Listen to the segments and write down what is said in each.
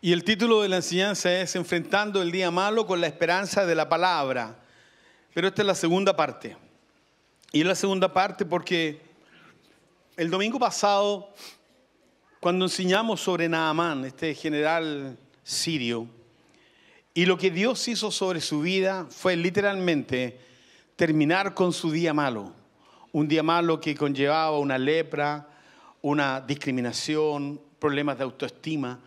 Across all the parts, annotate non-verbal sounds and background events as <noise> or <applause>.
Y el título de la enseñanza es Enfrentando el día malo con la esperanza de la palabra. Pero esta es la segunda parte. Y es la segunda parte porque el domingo pasado, cuando enseñamos sobre Naamán, este general sirio, y lo que Dios hizo sobre su vida fue literalmente terminar con su día malo. Un día malo que conllevaba una lepra, una discriminación, problemas de autoestima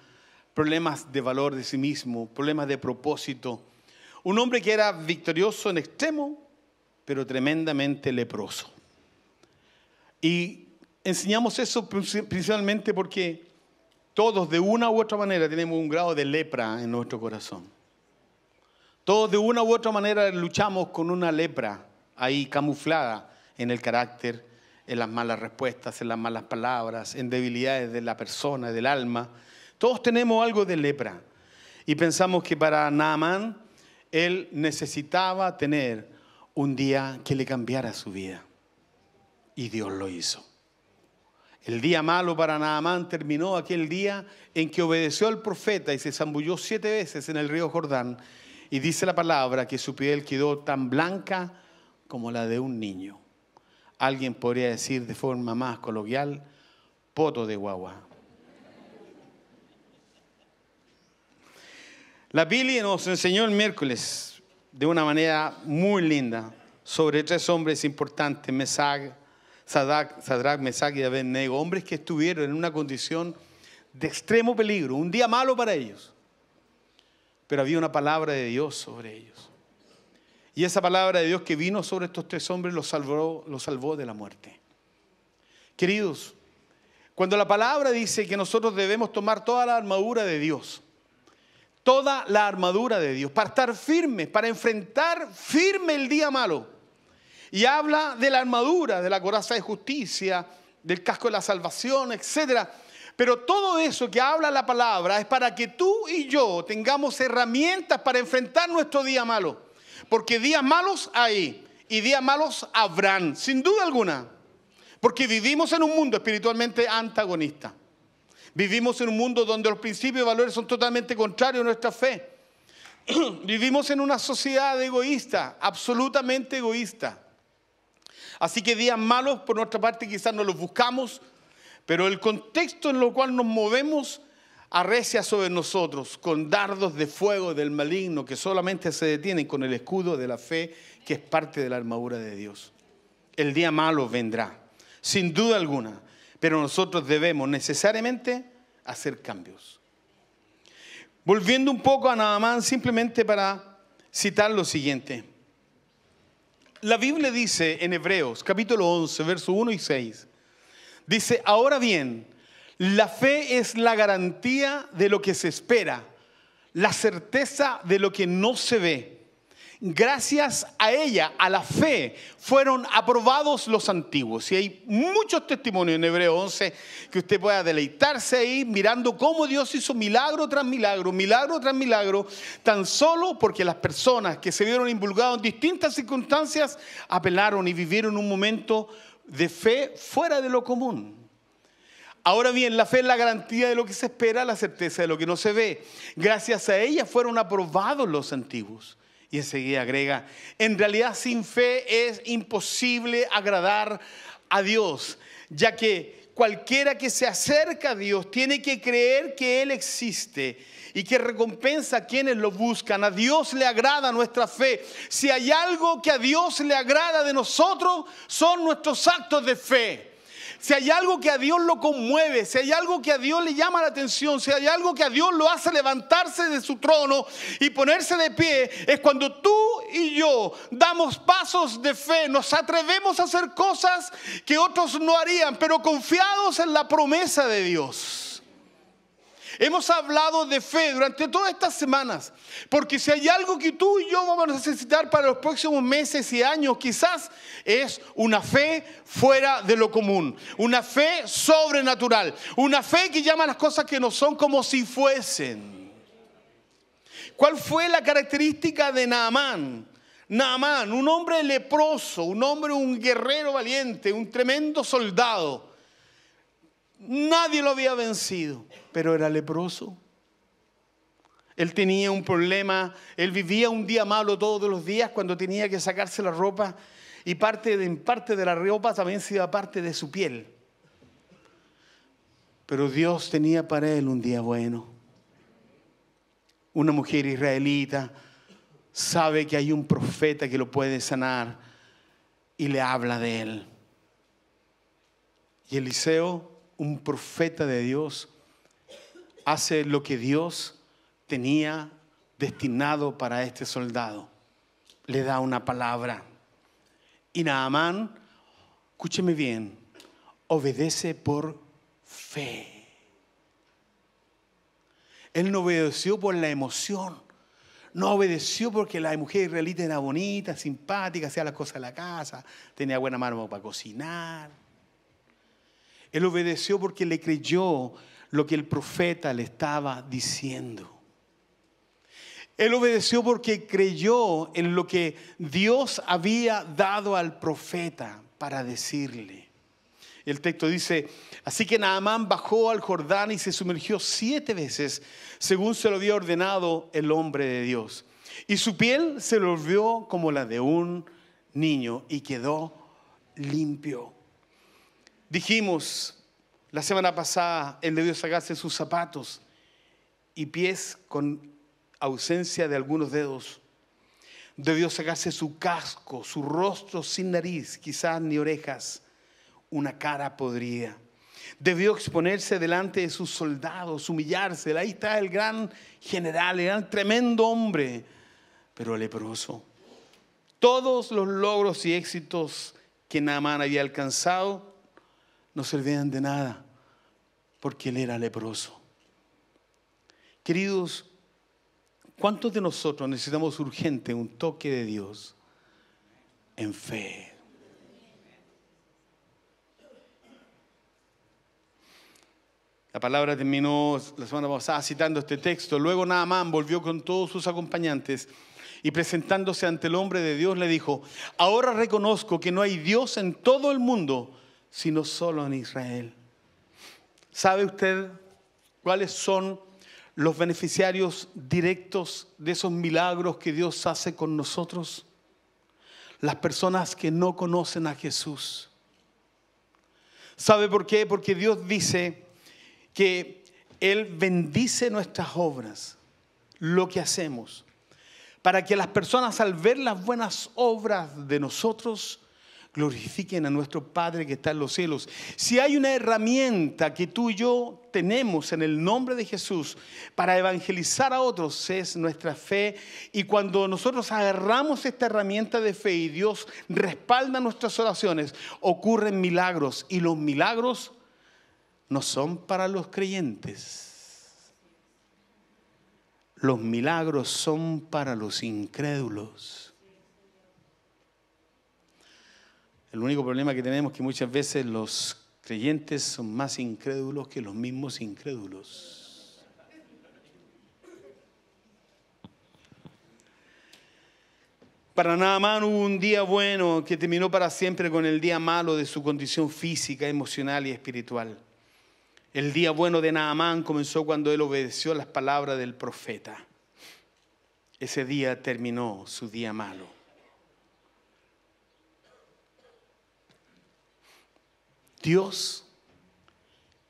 problemas de valor de sí mismo, problemas de propósito. Un hombre que era victorioso en extremo, pero tremendamente leproso. Y enseñamos eso principalmente porque todos de una u otra manera tenemos un grado de lepra en nuestro corazón. Todos de una u otra manera luchamos con una lepra ahí camuflada en el carácter, en las malas respuestas, en las malas palabras, en debilidades de la persona, del alma todos tenemos algo de lepra. Y pensamos que para Naamán, él necesitaba tener un día que le cambiara su vida. Y Dios lo hizo. El día malo para Naamán terminó aquel día en que obedeció al profeta y se zambulló siete veces en el río Jordán. Y dice la palabra que su piel quedó tan blanca como la de un niño. Alguien podría decir de forma más coloquial, poto de guagua. La Billy nos enseñó el miércoles de una manera muy linda sobre tres hombres importantes, Mesag, Sadak, Sadrach, Mesag y Abednego, hombres que estuvieron en una condición de extremo peligro, un día malo para ellos. Pero había una palabra de Dios sobre ellos. Y esa palabra de Dios que vino sobre estos tres hombres los salvó, los salvó de la muerte. Queridos, cuando la palabra dice que nosotros debemos tomar toda la armadura de Dios, toda la armadura de Dios, para estar firme, para enfrentar firme el día malo. Y habla de la armadura, de la coraza de justicia, del casco de la salvación, etc. Pero todo eso que habla la palabra es para que tú y yo tengamos herramientas para enfrentar nuestro día malo. Porque días malos hay y días malos habrán, sin duda alguna. Porque vivimos en un mundo espiritualmente antagonista. Vivimos en un mundo donde los principios y valores son totalmente contrarios a nuestra fe. <clears throat> Vivimos en una sociedad egoísta, absolutamente egoísta. Así que días malos por nuestra parte quizás no los buscamos, pero el contexto en el cual nos movemos arrecia sobre nosotros con dardos de fuego del maligno que solamente se detienen con el escudo de la fe que es parte de la armadura de Dios. El día malo vendrá, sin duda alguna pero nosotros debemos necesariamente hacer cambios. Volviendo un poco a Naamán, simplemente para citar lo siguiente. La Biblia dice en Hebreos capítulo 11, verso 1 y 6, dice, ahora bien, la fe es la garantía de lo que se espera, la certeza de lo que no se ve gracias a ella, a la fe, fueron aprobados los antiguos. Y hay muchos testimonios en Hebreo 11 que usted pueda deleitarse ahí mirando cómo Dios hizo milagro tras milagro, milagro tras milagro, tan solo porque las personas que se vieron involucradas en distintas circunstancias apelaron y vivieron un momento de fe fuera de lo común. Ahora bien, la fe es la garantía de lo que se espera, la certeza de lo que no se ve. Gracias a ella fueron aprobados los antiguos. Y enseguida agrega, en realidad sin fe es imposible agradar a Dios, ya que cualquiera que se acerca a Dios tiene que creer que Él existe y que recompensa a quienes lo buscan. A Dios le agrada nuestra fe. Si hay algo que a Dios le agrada de nosotros, son nuestros actos de fe si hay algo que a Dios lo conmueve, si hay algo que a Dios le llama la atención, si hay algo que a Dios lo hace levantarse de su trono y ponerse de pie, es cuando tú y yo damos pasos de fe, nos atrevemos a hacer cosas que otros no harían, pero confiados en la promesa de Dios. Hemos hablado de fe durante todas estas semanas, porque si hay algo que tú y yo vamos a necesitar para los próximos meses y años, quizás es una fe fuera de lo común, una fe sobrenatural, una fe que llama a las cosas que no son como si fuesen. ¿Cuál fue la característica de Naamán? Naamán, un hombre leproso, un hombre, un guerrero valiente, un tremendo soldado. Nadie lo había vencido pero era leproso. Él tenía un problema, él vivía un día malo todos los días cuando tenía que sacarse la ropa y parte de, parte de la ropa también se iba parte de su piel. Pero Dios tenía para él un día bueno. Una mujer israelita sabe que hay un profeta que lo puede sanar y le habla de él. Y Eliseo, un profeta de Dios, hace lo que Dios tenía destinado para este soldado. Le da una palabra. Y Naamán, escúcheme bien, obedece por fe. Él no obedeció por la emoción. No obedeció porque la mujer israelita era bonita, simpática, hacía las cosas en la casa, tenía buena mano para cocinar. Él obedeció porque le creyó lo que el profeta le estaba diciendo. Él obedeció porque creyó en lo que Dios había dado al profeta para decirle. El texto dice, así que Naamán bajó al Jordán y se sumergió siete veces, según se lo había ordenado el hombre de Dios. Y su piel se volvió como la de un niño y quedó limpio. Dijimos la semana pasada, él debió sacarse sus zapatos y pies con ausencia de algunos dedos. Debió sacarse su casco, su rostro sin nariz, quizás ni orejas una cara podrida. Debió exponerse delante de sus soldados, humillarse. Ahí está el gran general, el gran tremendo hombre, pero leproso. Todos los logros y éxitos que Naamán había alcanzado no servían de nada, porque él era leproso. Queridos, ¿cuántos de nosotros necesitamos urgente un toque de Dios en fe? La palabra terminó la semana pasada citando este texto. Luego Naamán volvió con todos sus acompañantes y presentándose ante el hombre de Dios le dijo, ahora reconozco que no hay Dios en todo el mundo, sino solo en Israel. ¿Sabe usted cuáles son los beneficiarios directos de esos milagros que Dios hace con nosotros? Las personas que no conocen a Jesús. ¿Sabe por qué? Porque Dios dice que Él bendice nuestras obras, lo que hacemos, para que las personas al ver las buenas obras de nosotros, glorifiquen a nuestro Padre que está en los cielos. Si hay una herramienta que tú y yo tenemos en el nombre de Jesús para evangelizar a otros, es nuestra fe. Y cuando nosotros agarramos esta herramienta de fe y Dios respalda nuestras oraciones, ocurren milagros. Y los milagros no son para los creyentes. Los milagros son para los incrédulos. El único problema que tenemos es que muchas veces los creyentes son más incrédulos que los mismos incrédulos. Para nada más hubo un día bueno que terminó para siempre con el día malo de su condición física, emocional y espiritual. El día bueno de Naamán comenzó cuando él obedeció las palabras del profeta. Ese día terminó su día malo. Dios,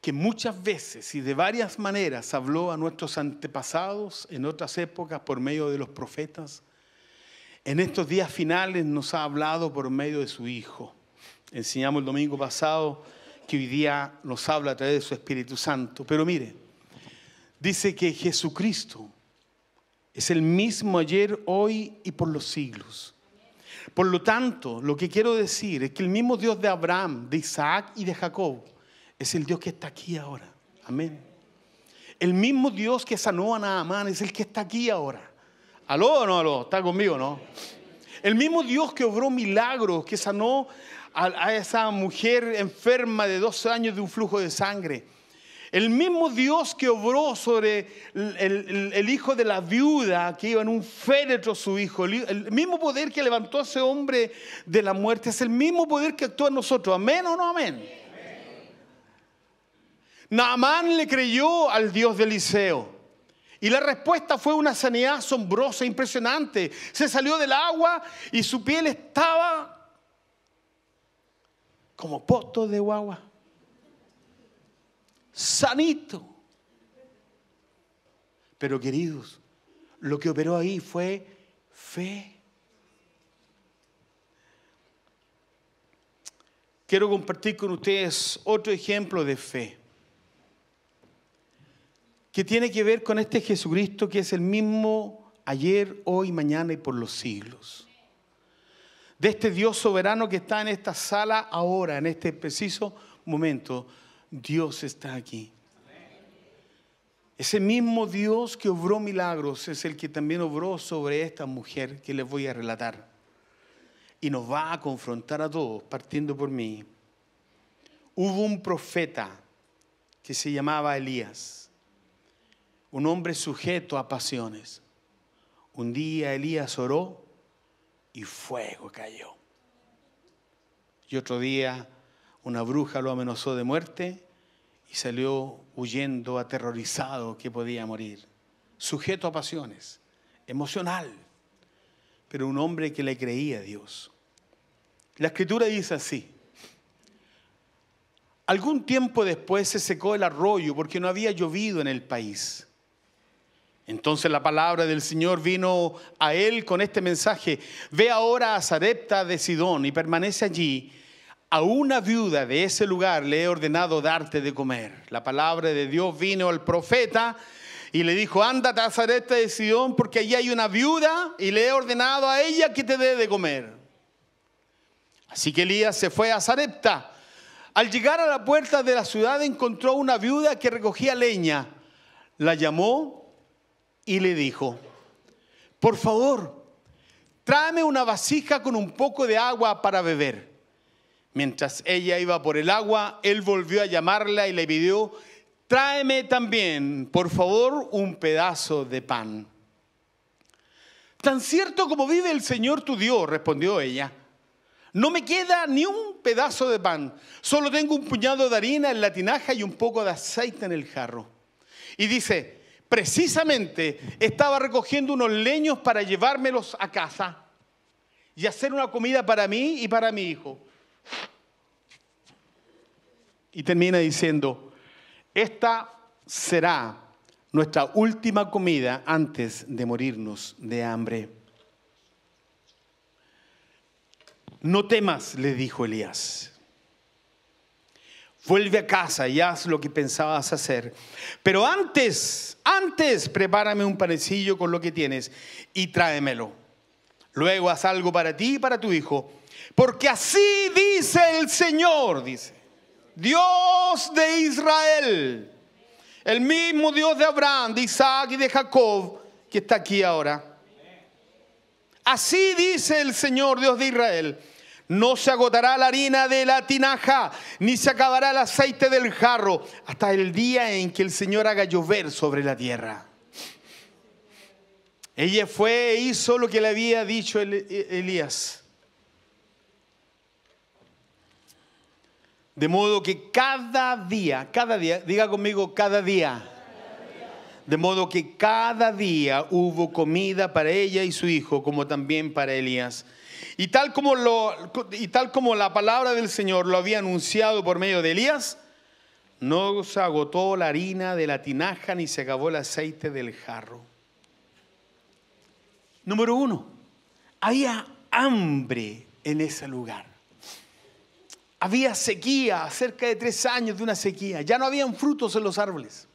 que muchas veces y de varias maneras habló a nuestros antepasados en otras épocas por medio de los profetas, en estos días finales nos ha hablado por medio de su Hijo. Enseñamos el domingo pasado que hoy día nos habla a través de su Espíritu Santo. Pero mire, dice que Jesucristo es el mismo ayer, hoy y por los siglos. Por lo tanto, lo que quiero decir es que el mismo Dios de Abraham, de Isaac y de Jacob es el Dios que está aquí ahora. Amén. El mismo Dios que sanó a Naamán es el que está aquí ahora. ¿Aló o no aló? ¿Está conmigo no? El mismo Dios que obró milagros, que sanó a, esa mujer enferma de 12 años de un flujo de sangre. El mismo Dios que obró sobre el, hijo de la viuda que iba en un féretro su hijo, el, mismo poder que levantó a ese hombre de la muerte, es el mismo poder que actúa en nosotros. Amén o no amén. Naamán le creyó al Dios de Eliseo. Y la respuesta fue una sanidad asombrosa, impresionante. Se salió del agua y su piel estaba como poto de guagua. Sanito. Pero queridos, lo que operó ahí fue fe. Quiero compartir con ustedes otro ejemplo de fe que tiene que ver con este Jesucristo que es el mismo ayer, hoy, mañana y por los siglos. De este Dios soberano que está en esta sala ahora, en este preciso momento, Dios está aquí. Ese mismo Dios que obró milagros es el que también obró sobre esta mujer que les voy a relatar. Y nos va a confrontar a todos, partiendo por mí. Hubo un profeta que se llamaba Elías un hombre sujeto a pasiones. Un día Elías oró y fuego cayó. Y otro día una bruja lo amenazó de muerte y salió huyendo aterrorizado que podía morir. Sujeto a pasiones, emocional, pero un hombre que le creía a Dios. La escritura dice así. Algún tiempo después se secó el arroyo porque no había llovido en el país. Entonces la palabra del Señor vino a él con este mensaje. Ve ahora a Sarepta de Sidón y permanece allí. A una viuda de ese lugar le he ordenado darte de comer. La palabra de Dios vino al profeta y le dijo, ándate a Sarepta de Sidón porque allí hay una viuda y le he ordenado a ella que te dé de comer. Así que Elías se fue a Sarepta. Al llegar a la puerta de la ciudad encontró una viuda que recogía leña. La llamó y le dijo, por favor, tráeme una vasija con un poco de agua para beber. Mientras ella iba por el agua, él volvió a llamarla y le pidió, tráeme también, por favor, un pedazo de pan. Tan cierto como vive el Señor tu Dios, respondió ella. No me queda ni un pedazo de pan, solo tengo un puñado de harina en la tinaja y un poco de aceite en el jarro. Y dice, precisamente estaba recogiendo unos leños para llevármelos a casa y hacer una comida para mí y para mi hijo. Y termina diciendo, esta será nuestra última comida antes de morirnos de hambre. No temas, le dijo Elías. Vuelve a casa y haz lo que pensabas hacer. Pero antes, antes, prepárame un panecillo con lo que tienes y tráemelo. Luego haz algo para ti y para tu hijo. Porque así dice el Señor, dice. Dios de Israel. El mismo Dios de Abraham, de Isaac y de Jacob, que está aquí ahora. Así dice el Señor, Dios de Israel no se agotará la harina de la tinaja, ni se acabará el aceite del jarro, hasta el día en que el Señor haga llover sobre la tierra. Ella fue e hizo lo que le había dicho Elías. De modo que cada día, cada día, diga conmigo, cada día. De modo que cada día hubo comida para ella y su hijo, como también para Elías. Y tal como, lo, y tal como la palabra del Señor lo había anunciado por medio de Elías, no se agotó la harina de la tinaja ni se acabó el aceite del jarro. Número uno, había hambre en ese lugar. Había sequía, cerca de tres años de una sequía. Ya no habían frutos en los árboles.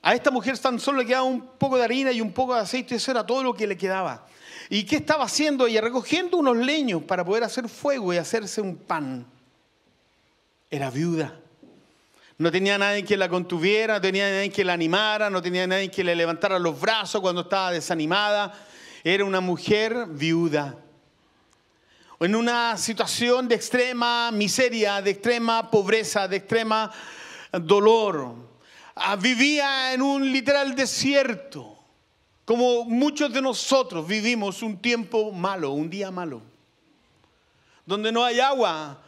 A esta mujer tan solo le quedaba un poco de harina y un poco de aceite, eso era todo lo que le quedaba. ¿Y qué estaba haciendo ella? Recogiendo unos leños para poder hacer fuego y hacerse un pan. Era viuda. No tenía nadie que la contuviera, no tenía nadie que la animara, no tenía nadie que le levantara los brazos cuando estaba desanimada. Era una mujer viuda. En una situación de extrema miseria, de extrema pobreza, de extrema dolor. Ah, vivía en un literal desierto como muchos de nosotros vivimos un tiempo malo, un día malo, donde no hay agua,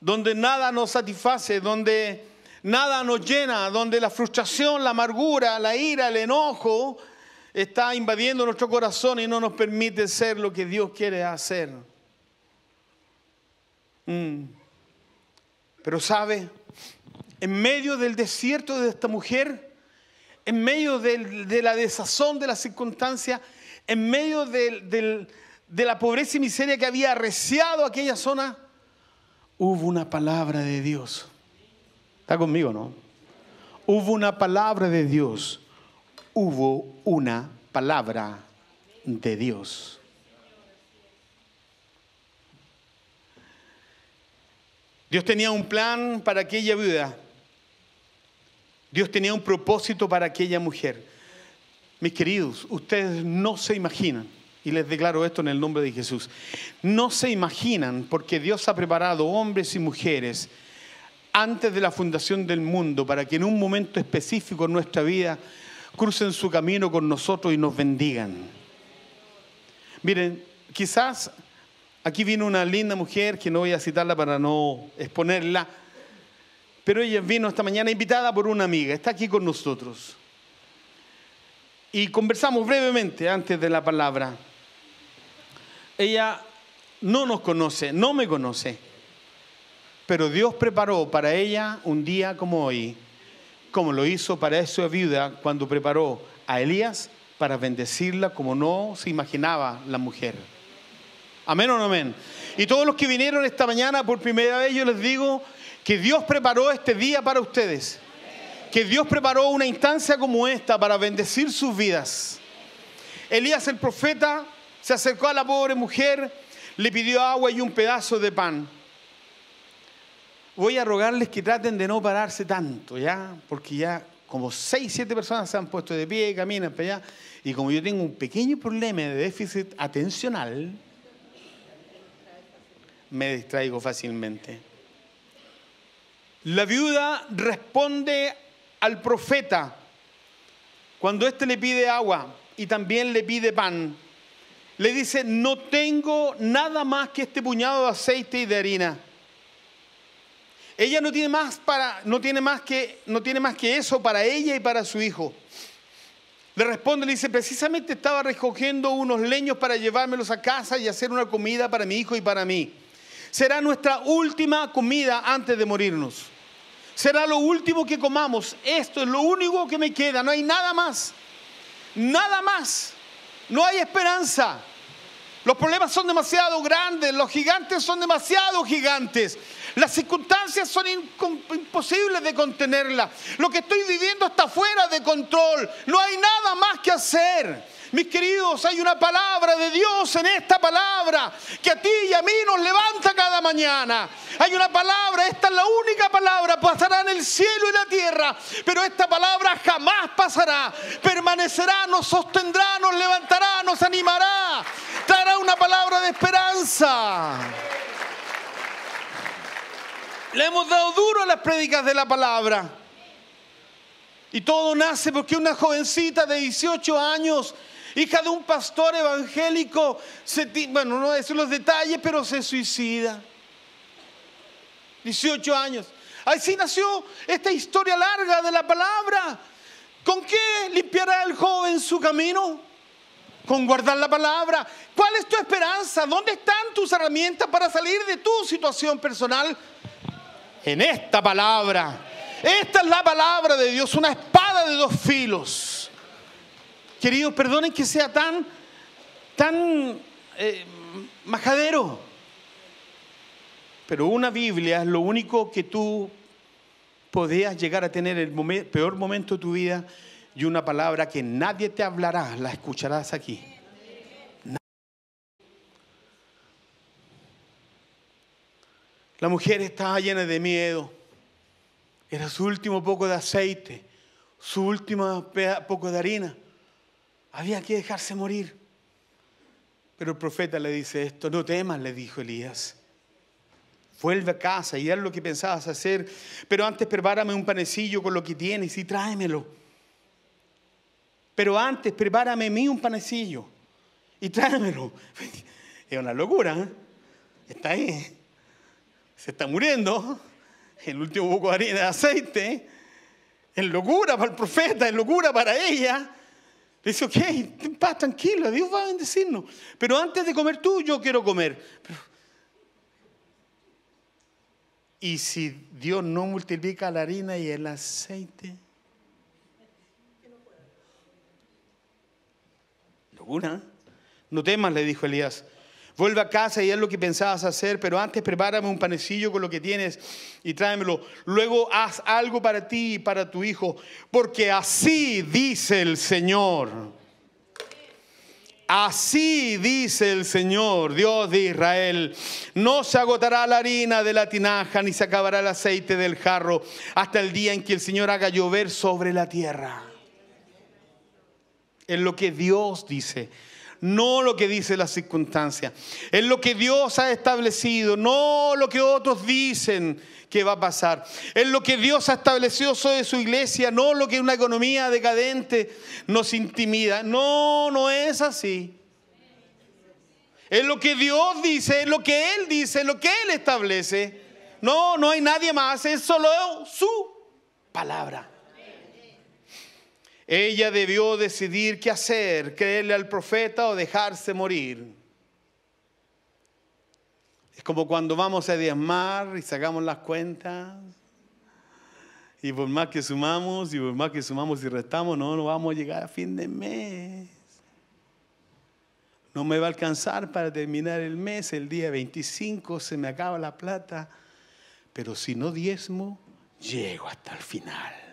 donde nada nos satisface, donde Nada nos llena, donde la frustración, la amargura, la ira, el enojo está invadiendo nuestro corazón y no nos permite ser lo que Dios quiere hacer. Mm. Pero sabe, en medio del desierto de esta mujer, en medio de la desazón de la circunstancia, en medio de la pobreza y miseria que había arreciado aquella zona, hubo una palabra de Dios. ¿Está conmigo, no? Hubo una palabra de Dios. Hubo una palabra de Dios. Dios tenía un plan para aquella viuda. Dios tenía un propósito para aquella mujer. Mis queridos, ustedes no se imaginan, y les declaro esto en el nombre de Jesús, no se imaginan porque Dios ha preparado hombres y mujeres antes de la fundación del mundo para que en un momento específico en nuestra vida crucen su camino con nosotros y nos bendigan. Miren, quizás aquí vino una linda mujer que no voy a citarla para no exponerla, pero ella vino esta mañana invitada por una amiga, está aquí con nosotros. Y conversamos brevemente antes de la palabra. Ella no nos conoce, no me conoce, pero Dios preparó para ella un día como hoy, como lo hizo para esa viuda cuando preparó a Elías para bendecirla como no se imaginaba la mujer. Amén o no amén. Y todos los que vinieron esta mañana por primera vez, yo les digo que Dios preparó este día para ustedes. Que Dios preparó una instancia como esta para bendecir sus vidas. Elías el profeta se acercó a la pobre mujer, le pidió agua y un pedazo de pan. Voy a rogarles que traten de no pararse tanto, ¿ya? Porque ya como seis, siete personas se han puesto de pie, caminan para allá. Y como yo tengo un pequeño problema de déficit atencional, me distraigo fácilmente. La viuda responde al profeta cuando éste le pide agua y también le pide pan. Le dice, no tengo nada más que este puñado de aceite y de harina. Ella no tiene más para, no tiene más que, no tiene más que eso para ella y para su hijo. Le responde, le dice, precisamente estaba recogiendo unos leños para llevármelos a casa y hacer una comida para mi hijo y para mí. Será nuestra última comida antes de morirnos. Será lo último que comamos. Esto es lo único que me queda. No hay nada más. Nada más. No hay esperanza. Los problemas son demasiado grandes. Los gigantes son demasiado gigantes. Las circunstancias son imposibles de contenerlas. Lo que estoy viviendo está fuera de control. No hay nada más que hacer. Mis queridos, hay una palabra de Dios en esta palabra que a ti y a mí nos levanta cada mañana. Hay una palabra, esta es la única palabra, pasará en el cielo y la tierra, pero esta palabra jamás pasará, permanecerá, nos sostendrá, nos levantará, nos animará, traerá una palabra de esperanza. Le hemos dado duro a las prédicas de la palabra. Y todo nace porque una jovencita de 18 años hija de un pastor evangélico, bueno, no voy a decir los detalles, pero se suicida. 18 años. Así nació esta historia larga de la palabra. ¿Con qué limpiará el joven su camino? Con guardar la palabra. ¿Cuál es tu esperanza? ¿Dónde están tus herramientas para salir de tu situación personal? En esta palabra. Esta es la palabra de Dios, una espada de dos filos. Queridos, perdonen que sea tan, tan eh, majadero. Pero una Biblia es lo único que tú podías llegar a tener el peor momento de tu vida y una palabra que nadie te hablará, la escucharás aquí. La mujer estaba llena de miedo. Era su último poco de aceite, su último poco de harina. Había que dejarse morir. Pero el profeta le dice esto, no temas, le dijo Elías. Vuelve a casa y haz lo que pensabas hacer, pero antes prepárame un panecillo con lo que tienes y tráemelo. Pero antes prepárame a mí un panecillo y tráemelo. <laughs> Es una locura, ¿eh? está ahí, se está muriendo. el último poco de harina de aceite, en locura para el profeta, en locura para ella. Le dice, ok, paz, tranquilo, Dios va a bendecirnos. Pero antes de comer tú, yo quiero comer. y si Dios no multiplica la harina y el aceite, locura. No temas, le dijo Elías. Vuelve a casa y haz lo que pensabas hacer, pero antes prepárame un panecillo con lo que tienes y tráemelo. Luego haz algo para ti y para tu hijo, porque así dice el Señor. Así dice el Señor, Dios de Israel, no se agotará la harina de la tinaja, ni se acabará el aceite del jarro, hasta el día en que el Señor haga llover sobre la tierra. Es lo que Dios dice no lo que dice la circunstancia. Es lo que Dios ha establecido, no lo que otros dicen que va a pasar. Es lo que Dios ha establecido sobre su iglesia, no lo que una economía decadente nos intimida. No, no es así. Es lo que Dios dice, es lo que Él dice, es lo que Él establece. No, no hay nadie más, es solo su palabra. Ella debió decidir qué hacer, creerle al profeta o dejarse morir. Es como cuando vamos a diezmar y sacamos las cuentas. Y por más que sumamos y por más que sumamos y restamos, no, no vamos a llegar a fin de mes. No me va a alcanzar para terminar el mes. El día 25 se me acaba la plata. Pero si no diezmo, llego hasta el final.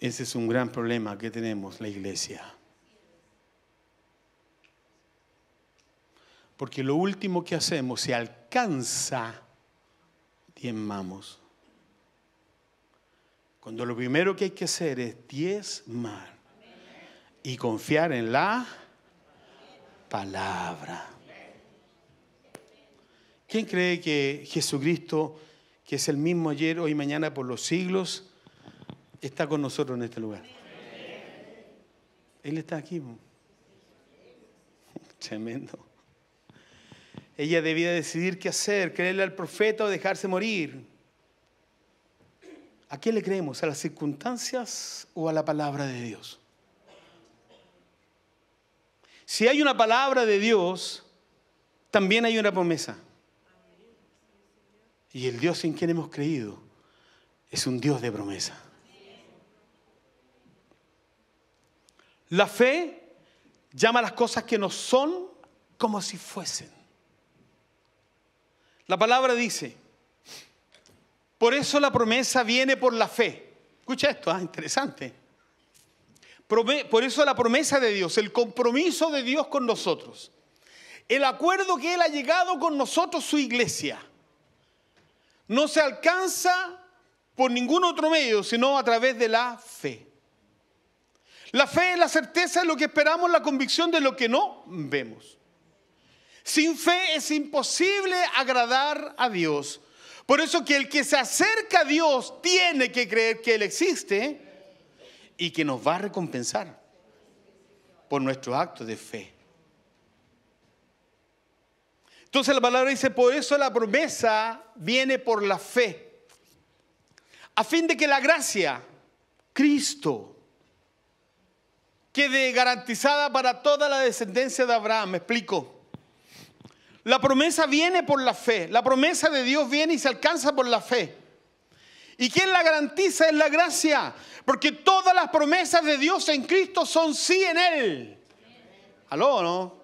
Ese es un gran problema que tenemos la iglesia. Porque lo último que hacemos, se alcanza, diezmamos. Cuando lo primero que hay que hacer es diezmar y confiar en la palabra. ¿Quién cree que Jesucristo, que es el mismo ayer, hoy y mañana por los siglos, está con nosotros en este lugar. Él está aquí. <laughs> Tremendo. Ella debía decidir qué hacer, creerle al profeta o dejarse morir. ¿A quién le creemos? ¿A las circunstancias o a la palabra de Dios? Si hay una palabra de Dios, también hay una promesa. Y el Dios en quien hemos creído es un Dios de promesa. La fe llama a las cosas que no son como si fuesen. La palabra dice, por eso la promesa viene por la fe. Escucha esto, ah, interesante. Por eso la promesa de Dios, el compromiso de Dios con nosotros, el acuerdo que Él ha llegado con nosotros, su iglesia, no se alcanza por ningún otro medio, sino a través de la fe. La fe es la certeza de lo que esperamos, la convicción de lo que no vemos. Sin fe es imposible agradar a Dios. Por eso que el que se acerca a Dios tiene que creer que Él existe y que nos va a recompensar por nuestro acto de fe. Entonces la palabra dice, por eso la promesa viene por la fe, a fin de que la gracia, Cristo, quede garantizada para toda la descendencia de Abraham. Me explico. La promesa viene por la fe. La promesa de Dios viene y se alcanza por la fe. ¿Y quién la garantiza? Es la gracia. Porque todas las promesas de Dios en Cristo son sí en Él. ¿Aló no?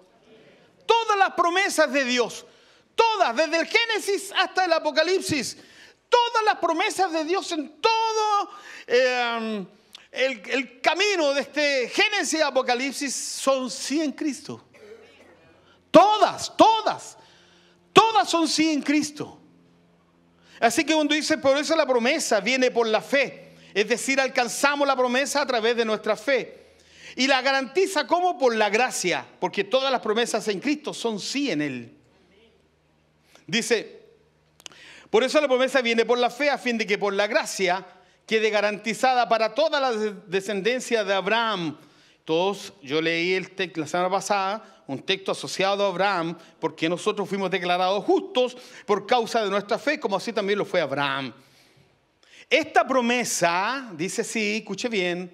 Todas las promesas de Dios. Todas, desde el Génesis hasta el Apocalipsis. Todas las promesas de Dios en todo... Eh, el, camino de este Génesis y Apocalipsis son sí en Cristo. Todas, todas, todas son sí en Cristo. Así que cuando dice, por eso la promesa viene por la fe. Es decir, alcanzamos la promesa a través de nuestra fe. Y la garantiza como por la gracia, porque todas las promesas en Cristo son sí en Él. Dice, por eso la promesa viene por la fe, a fin de que por la gracia quede garantizada para toda la descendencia de Abraham Todos, yo leí el texto la semana pasada, un texto asociado a Abraham, porque nosotros fuimos declarados justos por causa de nuestra fe, como así también lo fue Abraham. Esta promesa, dice sí, escuche bien,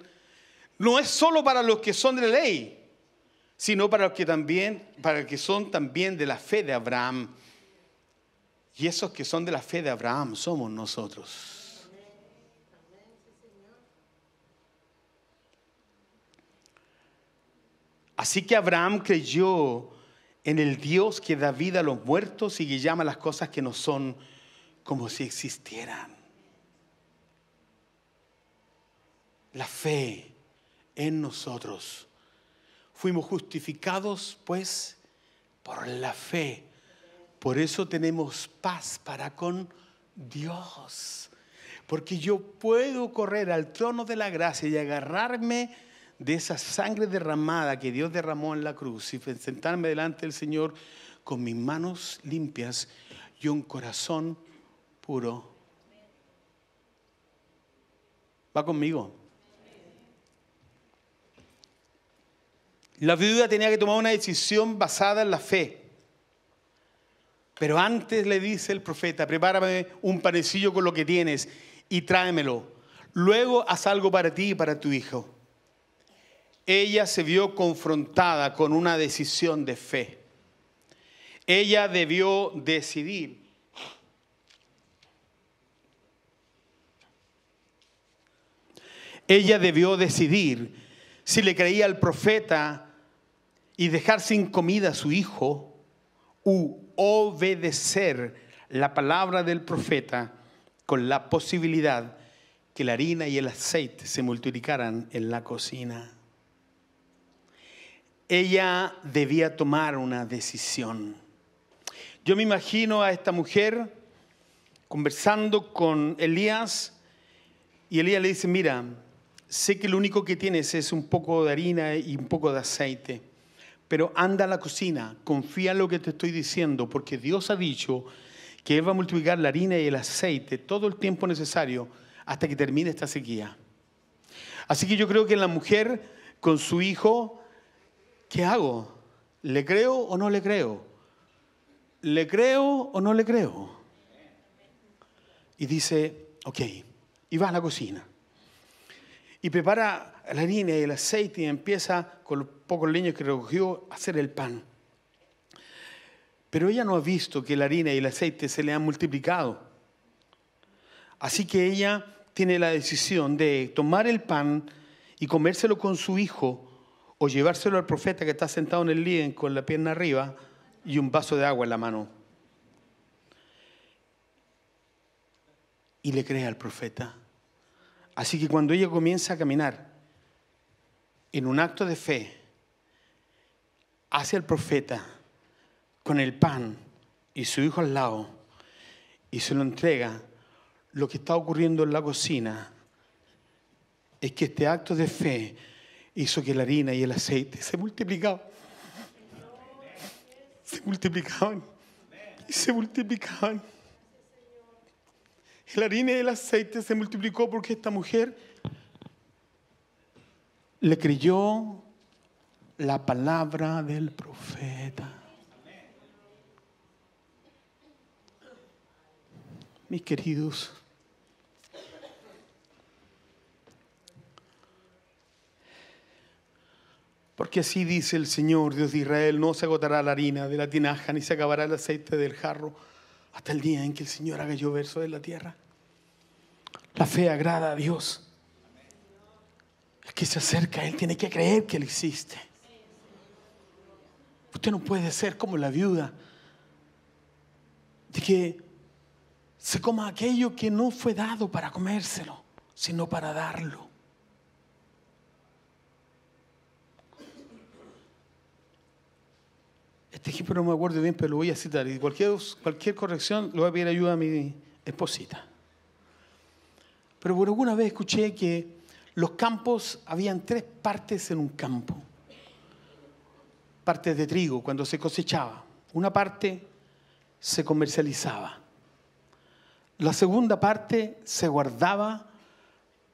no es solo para los que son de la ley, sino para los que también, para los que son también de la fe de Abraham. Y esos que son de la fe de Abraham somos nosotros. Así que Abraham creyó en el Dios que da vida a los muertos y que llama las cosas que no son como si existieran. La fe en nosotros. Fuimos justificados pues por la fe. Por eso tenemos paz para con Dios. Porque yo puedo correr al trono de la gracia y agarrarme de esa sangre derramada que Dios derramó en la cruz y sentarme delante del Señor con mis manos limpias y un corazón puro. ¿Va conmigo? La viuda tenía que tomar una decisión basada en la fe. Pero antes le dice el profeta, prepárame un panecillo con lo que tienes y tráemelo. Luego haz algo para ti y para tu hijo ella se vio confrontada con una decisión de fe. Ella debió decidir. Ella debió decidir si le creía al profeta y dejar sin comida a su hijo u obedecer la palabra del profeta con la posibilidad que la harina y el aceite se multiplicaran en la cocina ella debía tomar una decisión. Yo me imagino a esta mujer conversando con Elías y Elías le dice, mira, sé que lo único que tienes es un poco de harina y un poco de aceite, pero anda a la cocina, confía en lo que te estoy diciendo, porque Dios ha dicho que Él va a multiplicar la harina y el aceite todo el tiempo necesario hasta que termine esta sequía. Así que yo creo que la mujer con su hijo ¿qué hago? ¿Le creo o no le creo? ¿Le creo o no le creo? Y dice, ok, y va a la cocina. Y prepara la harina y el aceite y empieza con los pocos leños que recogió a hacer el pan. Pero ella no ha visto que la harina y el aceite se le han multiplicado. Así que ella tiene la decisión de tomar el pan y comérselo con su hijo o llevárselo al profeta que está sentado en el líden con la pierna arriba y un vaso de agua en la mano. Y le cree al profeta. Así que cuando ella comienza a caminar en un acto de fe hacia el profeta con el pan y su hijo al lado y se lo entrega, lo que está ocurriendo en la cocina es que este acto de fe hizo que la harina y el aceite se multiplicaban. Se multiplicaban. Y se multiplicaban. La harina y el aceite se multiplicó porque esta mujer le creyó la palabra del profeta. Mis queridos, Porque así dice el Señor, Dios de Israel, no se agotará la harina de la tinaja, ni se acabará el aceite del jarro, hasta el día en que el Señor haga llover sobre la tierra. La fe agrada a Dios. El que se acerca a Él tiene que creer que Él existe. Usted no puede ser como la viuda, de que se coma aquello que no fue dado para comérselo, sino para darlo. Este ejemplo no me acuerdo bien, pero lo voy a citar. Y cualquier, cualquier corrección le voy a pedir ayuda a mi esposita. Pero por alguna vez escuché que los campos, habían tres partes en un campo. Partes de trigo cuando se cosechaba. Una parte se comercializaba. La segunda parte se guardaba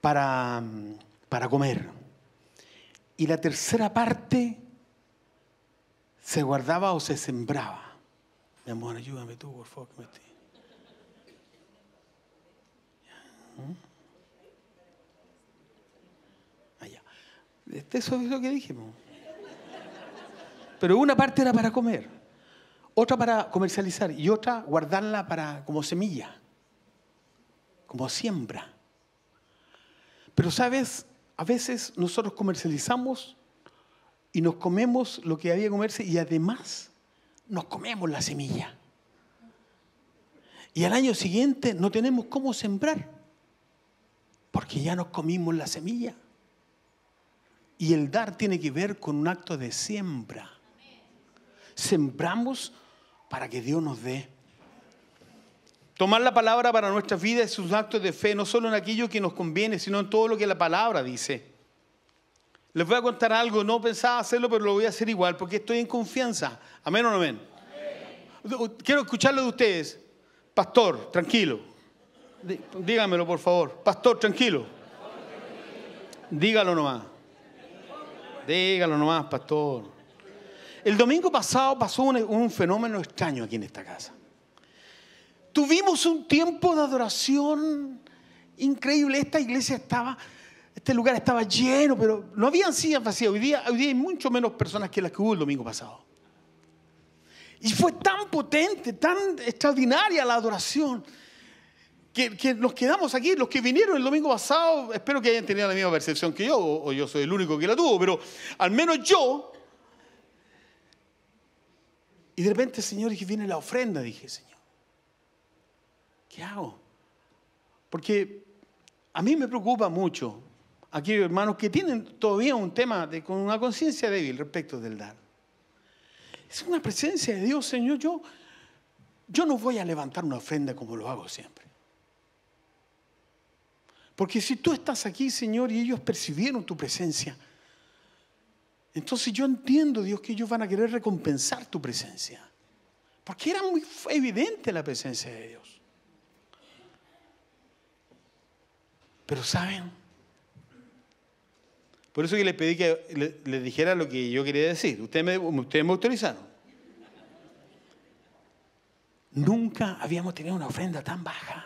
para, para comer. y la tercera parte se guardaba o se sembraba. Mi amor, ayúdame tú, por favor, que me estoy. Allá. Este, eso es lo que dijimos. Pero una parte era para comer, otra para comercializar y otra guardarla para como semilla, como siembra. Pero sabes, a veces nosotros comercializamos y nos comemos lo que había que comerse y además nos comemos la semilla. Y al año siguiente no tenemos cómo sembrar, porque ya nos comimos la semilla. Y el dar tiene que ver con un acto de siembra. Sembramos para que Dios nos dé. Tomar la palabra para nuestra vida es un acto de fe, no solo en aquello que nos conviene, sino en todo lo que la palabra dice. Les voy a contar algo, no pensaba hacerlo, pero lo voy a hacer igual, porque estoy en confianza. Amén o no amén. Quiero escucharlo de ustedes. Pastor, tranquilo. Dígamelo, por favor. Pastor, tranquilo. Dígalo nomás. Dígalo nomás, pastor. El domingo pasado pasó un, un fenómeno extraño aquí en esta casa. Tuvimos un tiempo de adoración increíble. Esta iglesia estaba, este lugar estaba lleno, pero no habían sillas vacías. Hoy día, hoy día hay mucho menos personas que las que hubo el domingo pasado. Y fue tan potente, tan extraordinaria la adoración, que, nos quedamos aquí. Los que vinieron el domingo pasado, espero que hayan tenido la misma percepción que yo, o, yo soy el único que la tuvo, pero al menos yo. Y de repente, Señor, dije, viene la ofrenda, dije, Señor. ¿qué hago? Porque a mí me preocupa mucho aquellos hermanos que tienen todavía un tema de, con una conciencia débil respecto del dar. Es una presencia de Dios, Señor. Yo, yo no voy a levantar una ofrenda como lo hago siempre. Porque si tú estás aquí, Señor, y ellos percibieron tu presencia, entonces yo entiendo, Dios, que ellos van a querer recompensar tu presencia. Porque era muy evidente la presencia de Dios. Pero ¿saben? Por eso que les pedí que les dijera lo que yo quería decir. Ustedes me, ustedes me autorizaron. Nunca habíamos tenido una ofrenda tan baja.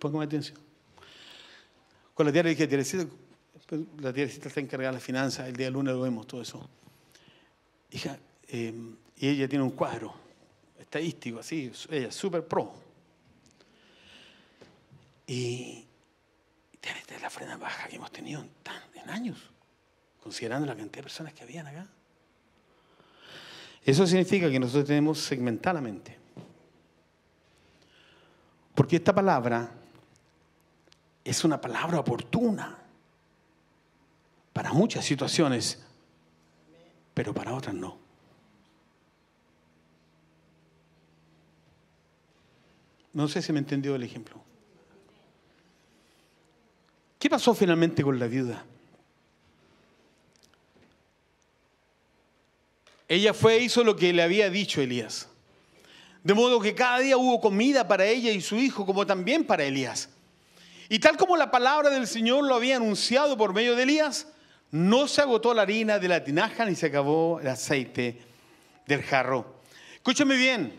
Póngame atención. Con la tía le dije, la tía está encargada de la finanza, el día lunes lo vemos, todo eso. Hija, eh, y ella tiene un cuadro estadístico, así, ella súper pro. Y tiene la frena baja que hemos tenido en, en años, considerando la cantidad de personas que habían acá. Eso significa que nosotros tenemos segmentadamente. Porque esta palabra es una palabra oportuna para muchas situaciones, pero para otras no. No sé si me entendió el ejemplo. ¿Qué pasó finalmente con la viuda? Ella fue e hizo lo que le había dicho Elías. De modo que cada día hubo comida para ella y su hijo, como también para Elías. Y tal como la palabra del Señor lo había anunciado por medio de Elías, no se agotó la harina de la tinaja ni se acabó el aceite del jarro. Escúchame bien,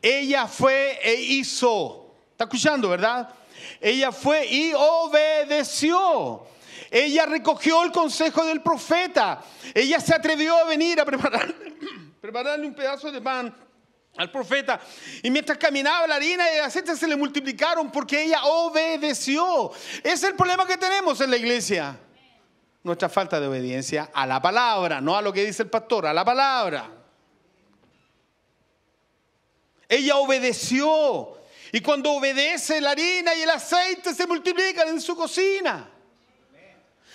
ella fue e hizo. ¿Está escuchando, verdad? Ella fue y obedeció. Ella recogió el consejo del profeta. Ella se atrevió a venir a preparar, <coughs> prepararle un pedazo de pan al profeta. Y mientras caminaba la harina y el aceite se le multiplicaron porque ella obedeció. Ese es el problema que tenemos en la iglesia. Nuestra falta de obediencia a la palabra, no a lo que dice el pastor, a la palabra. Ella obedeció. Y cuando obedece, la harina y el aceite se multiplican en su cocina.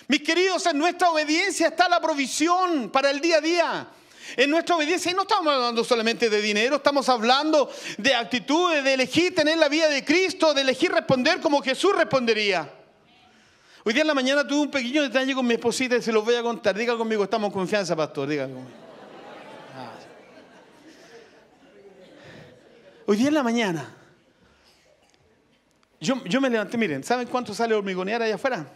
Mis queridos, en nuestra obediencia está la provisión para el día a día. En nuestra obediencia, y no estamos hablando solamente de dinero, estamos hablando de actitudes, de elegir tener la vida de Cristo, de elegir responder como Jesús respondería. Hoy día en la mañana tuve un pequeño detalle con mi esposita y se los voy a contar. Diga conmigo, estamos en confianza, pastor. Diga conmigo. Hoy día en la mañana, Yo, yo me levanté, miren, ¿saben cuánto sale hormigonear allá afuera?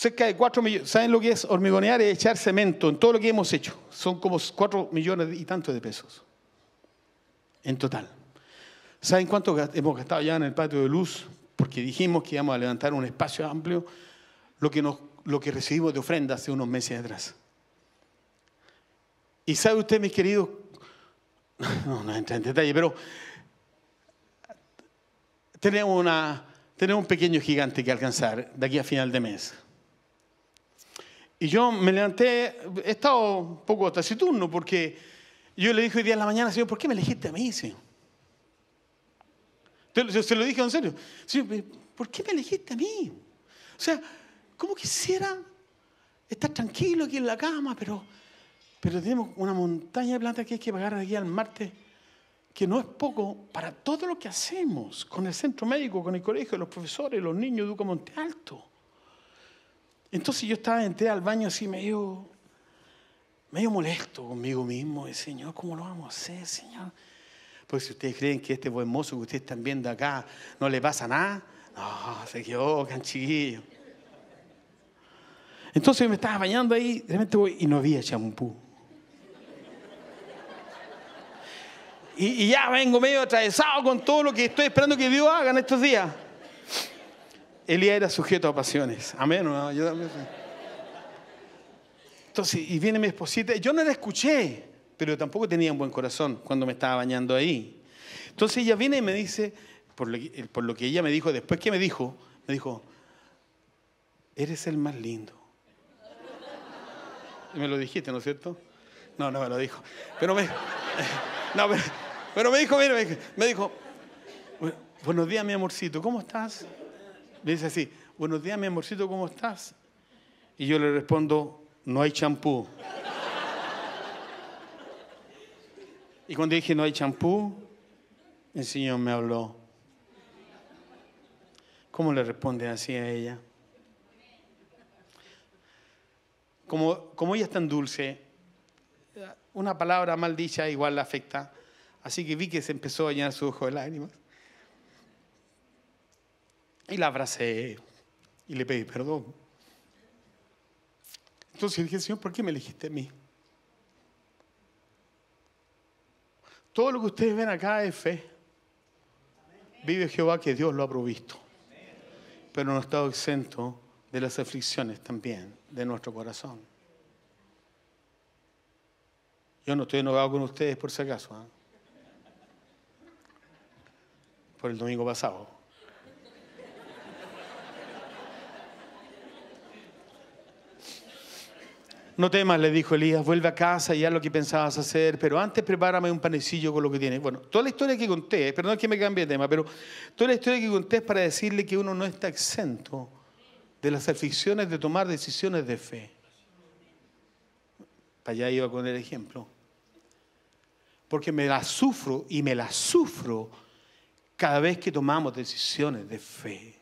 cerca de 4 millones. ¿Saben lo que es hormigonear? Es echar cemento en todo lo que hemos hecho. Son como 4 millones y tantos de pesos. En total. ¿Saben cuánto hemos gastado ya en el patio de luz? Porque dijimos que íbamos a levantar un espacio amplio. Lo que, nos, lo que recibimos de ofrenda hace unos meses atrás. Y sabe usted, mis queridos, <laughs> no, no entra en detalle, pero tenemos, una, tenemos un pequeño gigante que alcanzar de aquí a final de mes. Y yo me levanté, he estado un poco taciturno porque yo le dije hoy día en la mañana, Señor, ¿por qué me elegiste a mí, Señor? Se lo dije en serio. Señor, ¿por qué me elegiste a mí? O sea, ¿cómo quisiera estar tranquilo aquí en la cama, pero, pero tenemos una montaña de plata que hay que pagar de aquí al martes, que no es poco para todo lo que hacemos con el centro médico, con el colegio, los profesores, los niños de Duca Monte Alto. Entonces yo estaba, entré al baño así medio, medio molesto conmigo mismo. Y, Señor, ¿cómo lo vamos a hacer, Señor? Pues si ustedes creen que este buen mozo que ustedes están viendo acá no le pasa nada, no, se equivocan, chiquillos. Entonces me estaba bañando ahí, de voy y no había champú. Y, ya vengo medio atravesado con todo lo que estoy esperando que Dios haga en estos días. Elías era sujeto a pasiones. Amén. Entonces, y viene mi esposita. Yo no la escuché, pero tampoco tenía un buen corazón cuando me estaba bañando ahí. Entonces ella viene y me dice, por lo, que, por lo que ella me dijo, después que me dijo, me dijo, eres el más lindo. Y me lo dijiste, ¿no es cierto? No, no me lo dijo. Pero me, <laughs> no, pero, me dijo, mira, me dijo, buenos días, mi amorcito, ¿cómo estás? Me dice así, buenos días mi amorcito, ¿cómo estás? Y yo le respondo, no hay champú. y cuando dije no hay champú, el Señor me habló. ¿Cómo le responde así a ella? Como, como ella es tan dulce, una palabra mal dicha igual la afecta. Así que vi que se empezó a llenar su ojo de lágrimas. Y la abracé y le pedí perdón. Entonces dije, Señor, ¿por qué me elegiste a mí? Todo lo que ustedes ven acá es fe. Vive Jehová que Dios lo ha provisto. Pero no ha estado exento de las aflicciones también de nuestro corazón. Yo no estoy enojado con ustedes por si acaso. ¿ah? Por el domingo pasado. No temas, le dijo Elías, vuelve a casa y haz lo que pensabas hacer, pero antes prepárame un panecillo con lo que tienes. Bueno, toda la historia que conté, perdón que me cambie de tema, pero toda la historia que conté es para decirle que uno no está exento de las aflicciones de tomar decisiones de fe. Para allá iba con el ejemplo. Porque me la sufro y me la sufro cada vez que tomamos decisiones de fe.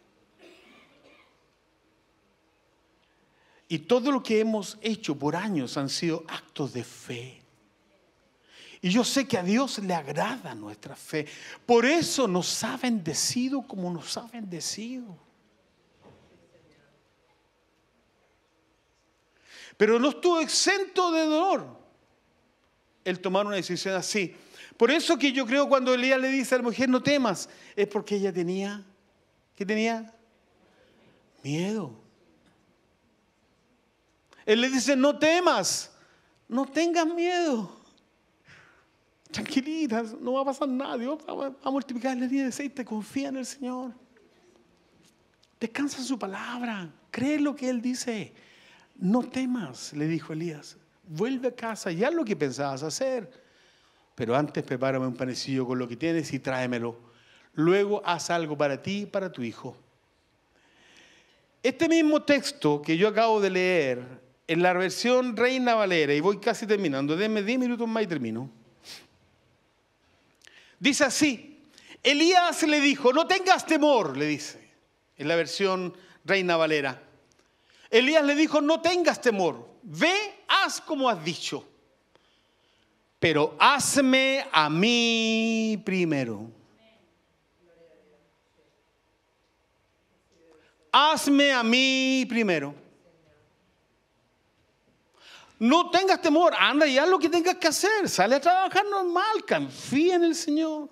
Y todo lo que hemos hecho por años han sido actos de fe. Y yo sé que a Dios le agrada nuestra fe. Por eso nos ha bendecido como nos ha bendecido. Pero no estuvo exento de dolor el tomar una decisión así. Por eso que yo creo cuando Elías le dice a la mujer no temas, es porque ella tenía, ¿qué tenía? Miedo. Él le dice, no temas, no tengas miedo. Tranquilitas, no va a pasar nada. Va a multiplicar la línea de aceite. Confía en el Señor. Descansa en su palabra. Cree lo que Él dice. No temas, le dijo Elías. Vuelve a casa y haz lo que pensabas hacer. Pero antes prepárame un panecillo con lo que tienes y tráemelo. Luego haz algo para ti y para tu hijo. Este mismo texto que yo acabo de leer en la versión Reina Valera, y voy casi terminando, denme 10 minutos más y termino. Dice así, Elías le dijo, no tengas temor, le dice, en la versión Reina Valera. Elías le dijo, no tengas temor, ve, haz como has dicho. Pero hazme a mí primero. Hazme a mí primero. No tengas temor, anda y haz lo que tengas que hacer. Sale a trabajar normal, confía en el Señor.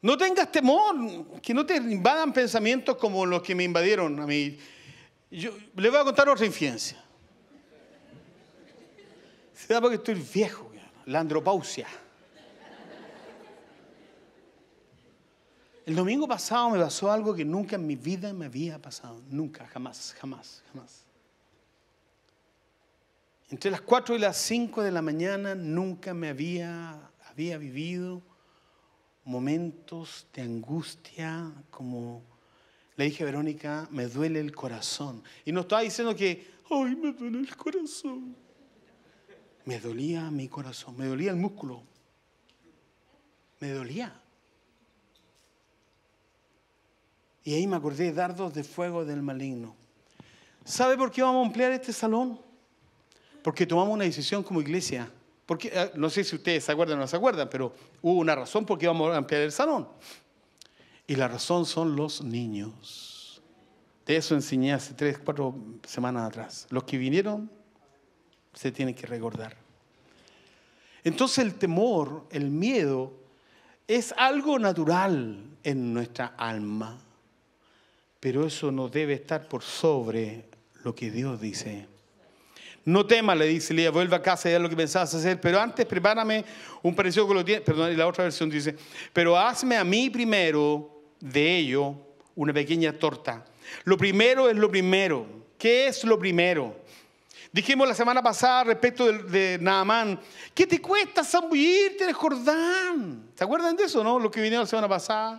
No tengas temor, que no te invadan pensamientos como los que me invadieron a mí. Yo le voy a contar otra infidencia. Se da porque estoy viejo, la andropausia. El domingo pasado me pasó algo que nunca en mi vida me había pasado. Nunca, jamás, jamás, jamás. Entre las 4 y las 5 de la mañana nunca me había, había vivido momentos de angustia como le dije a Verónica, me duele el corazón. Y no estaba diciendo que, ay, me duele el corazón. Me dolía mi corazón, me dolía el músculo. Me dolía. Y ahí me acordé de dardos de fuego del maligno. ¿Sabe por qué vamos a ampliar este salón? Porque tomamos una decisión como iglesia. Porque, eh, no sé si ustedes se acuerdan o no se acuerdan, pero hubo una razón por qué vamos a ampliar el salón. Y la razón son los niños. De eso enseñé hace tres, cuatro semanas atrás. Los que vinieron se tienen que recordar. Entonces el temor, el miedo, es algo natural en nuestra alma, pero eso no debe estar por sobre lo que Dios dice. No temas, le dice Elías, vuelve a casa y haz lo que pensabas hacer, pero antes prepárame un parecido que lo tiene, perdón, y la otra versión dice, pero hazme a mí primero de ello una pequeña torta. Lo primero es lo primero. ¿Qué es lo primero? Dijimos la semana pasada respecto de, de Naamán, ¿qué te cuesta zambullirte en el Jordán? ¿Se acuerdan de eso, no? Lo que vinieron la semana pasada.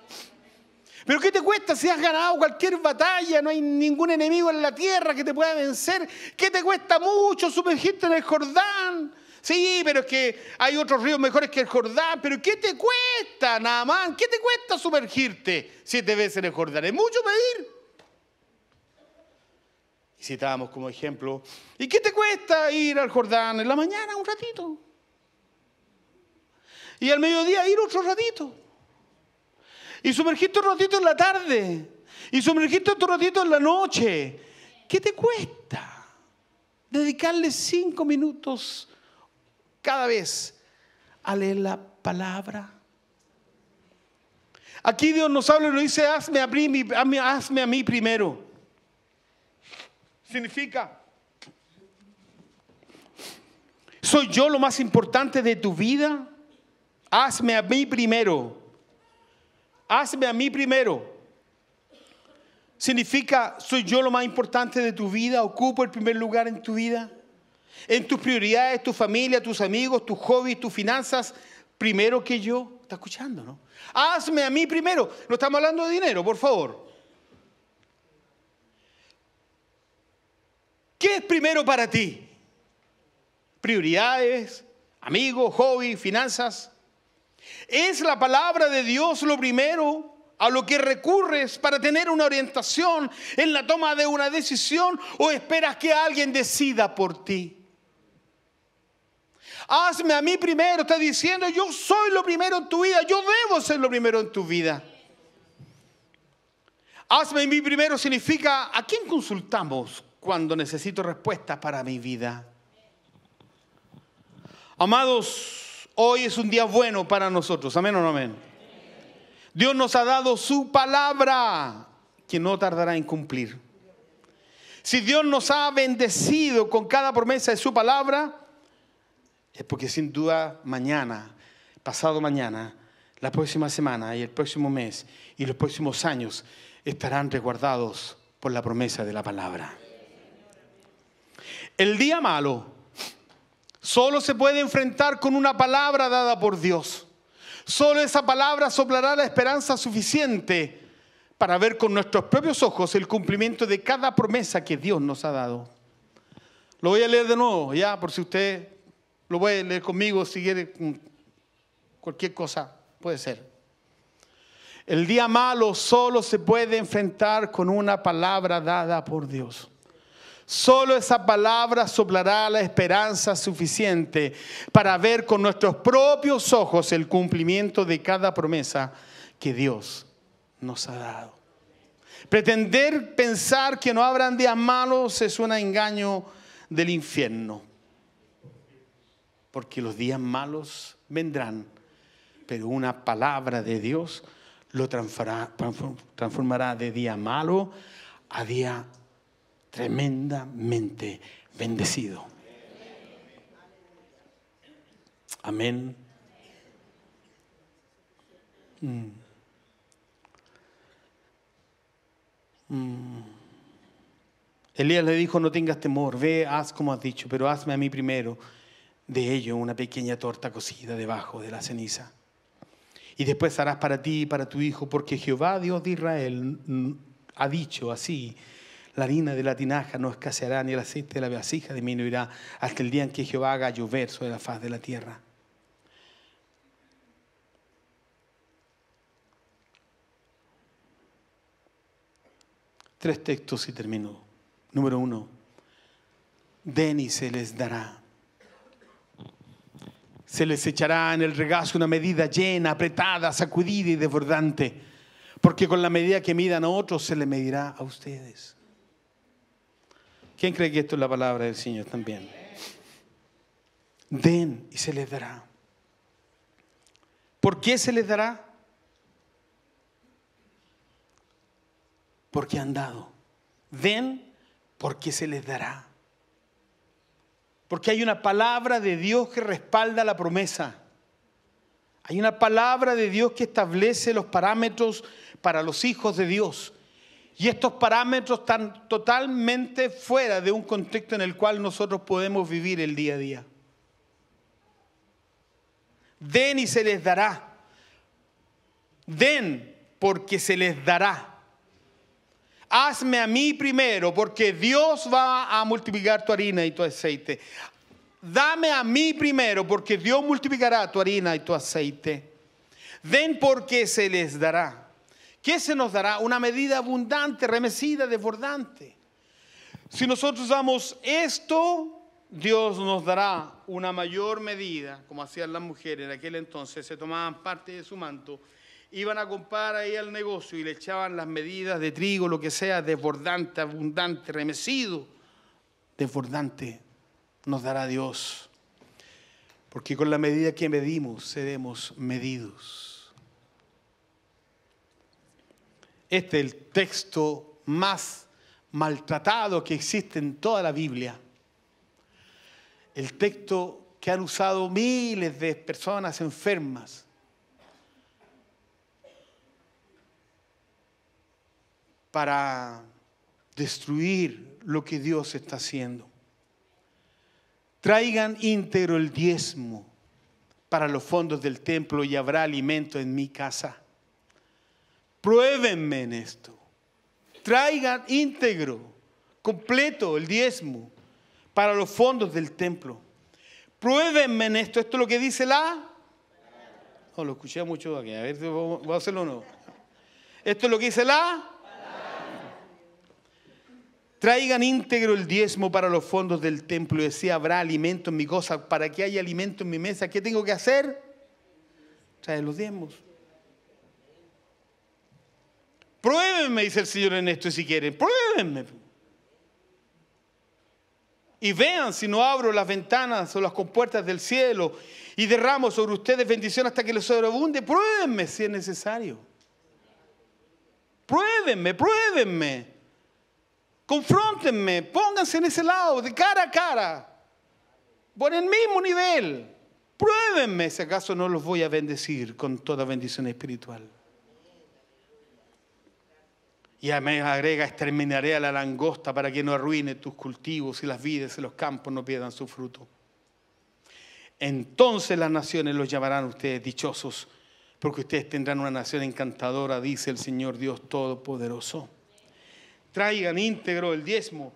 Pero ¿qué te cuesta si has ganado cualquier batalla? No hay ningún enemigo en la tierra que te pueda vencer. ¿Qué te cuesta mucho sumergirte en el Jordán? Sí, pero es que hay otros ríos mejores que el Jordán. Pero ¿qué te cuesta, Naamán? ¿Qué te cuesta sumergirte siete veces en el Jordán? Es mucho pedir. Citábamos como ejemplo, ¿y qué te cuesta ir al Jordán en la mañana un ratito? Y al mediodía ir otro ratito. Y sumergirte un ratito en la tarde. Y sumergirte otro ratito en la noche. ¿Qué te cuesta? Dedicarle cinco minutos cada vez a leer la palabra. Aquí Dios nos habla y nos dice, hazme a mí, hazme a mí primero. Significa, ¿soy yo lo más importante de tu vida? Hazme a mí primero. Hazme a mí primero. Significa, ¿soy yo lo más importante de tu vida? ¿Ocupo el primer lugar en tu vida? en tus prioridades, tu familia, tus amigos, tus hobbies, tus finanzas, primero que yo. ¿Está escuchando, no? Hazme a mí primero. No estamos hablando de dinero, por favor. ¿Qué es primero para ti? Prioridades, amigos, hobbies, finanzas. ¿Es la palabra de Dios lo primero a lo que recurres para tener una orientación en la toma de una decisión o esperas que alguien decida por ti? Hazme a mí primero, está diciendo, yo soy lo primero en tu vida, yo debo ser lo primero en tu vida. Hazme a mí primero significa, ¿a quién consultamos cuando necesito respuestas para mi vida? Amados, hoy es un día bueno para nosotros, amén o no amén. Dios nos ha dado su palabra que no tardará en cumplir. Si Dios nos ha bendecido con cada promesa de su palabra, es porque sin duda mañana, pasado mañana, la próxima semana y el próximo mes y los próximos años estarán resguardados por la promesa de la palabra. El día malo solo se puede enfrentar con una palabra dada por Dios. Solo esa palabra soplará la esperanza suficiente para ver con nuestros propios ojos el cumplimiento de cada promesa que Dios nos ha dado. Lo voy a leer de nuevo, ya, por si usted lo a leer conmigo si quiere cualquier cosa, puede ser. El día malo solo se puede enfrentar con una palabra dada por Dios. Solo esa palabra soplará la esperanza suficiente para ver con nuestros propios ojos el cumplimiento de cada promesa que Dios nos ha dado. Pretender pensar que no habrán días malos es un engaño del infierno. Porque los días malos vendrán, pero una palabra de Dios lo transformará de día malo a día tremendamente bendecido. Amén. Mm. Mm. Elías le dijo, no tengas temor, ve, haz como has dicho, pero hazme a mí primero de ello una pequeña torta cocida debajo de la ceniza. Y después harás para ti y para tu hijo, porque Jehová, Dios de Israel, ha dicho así, la harina de la tinaja no escaseará, ni el aceite de la vasija disminuirá, hasta el día en que Jehová haga llover sobre la faz de la tierra. Tres textos y termino. Número uno, den y se les dará. Se les echará en el regazo una medida llena, apretada, sacudida y desbordante, porque con la medida que midan a otros se le medirá a ustedes. ¿Quién cree que esto es la palabra del Señor también? Den y se les dará. ¿Por qué se les dará? Porque han dado. Den porque se les dará. Porque hay una palabra de Dios que respalda la promesa. Hay una palabra de Dios que establece los parámetros para los hijos de Dios. Y estos parámetros están totalmente fuera de un contexto en el cual nosotros podemos vivir el día a día. Den y se les dará. Den porque se les dará hazme a mí primero, porque Dios va a multiplicar tu harina y tu aceite. Dame a mí primero, porque Dios multiplicará tu harina y tu aceite. Den porque se les dará. ¿Qué se nos dará? Una medida abundante, remecida, desbordante. Si nosotros damos esto, Dios nos dará una mayor medida, como hacían las mujeres en aquel entonces, se tomaban parte de su manto iban a comprar ahí al negocio y le echaban las medidas de trigo, lo que sea, desbordante, abundante, remecido, desbordante, nos dará Dios. Porque con la medida que medimos, seremos medidos. Este es el texto más maltratado que existe en toda la Biblia. El texto que han usado miles de personas enfermas para destruir lo que Dios está haciendo. Traigan íntegro el diezmo para los fondos del templo y habrá alimento en mi casa. Pruébenme en esto. Traigan íntegro, completo el diezmo para los fondos del templo. Pruébenme en esto. Esto es lo que dice la... No, lo escuché mucho aquí. A ver, voy a hacerlo no. Esto es lo que dice la... Traigan íntegro el diezmo para los fondos del templo y decía, habrá alimento en mi cosa. Para que haya alimento en mi mesa, ¿qué tengo que hacer? Traer los diezmos. Pruébenme, dice el Señor en esto si quieren. Pruébenme. Y vean si no abro las ventanas o las compuertas del cielo y derramo sobre ustedes bendición hasta que les sobreabunde. Pruébenme si es necesario. Pruébenme, pruébenme. Confróntenme, pónganse en ese lado, de cara a cara, por el mismo nivel. Pruébenme si acaso no los voy a bendecir con toda bendición espiritual. Y me agrega, exterminaré a la langosta para que no arruine tus cultivos y las vides y los campos no pierdan su fruto. Entonces las naciones los llamarán ustedes dichosos, porque ustedes tendrán una nación encantadora, dice el Señor Dios Todopoderoso traigan íntegro el diezmo.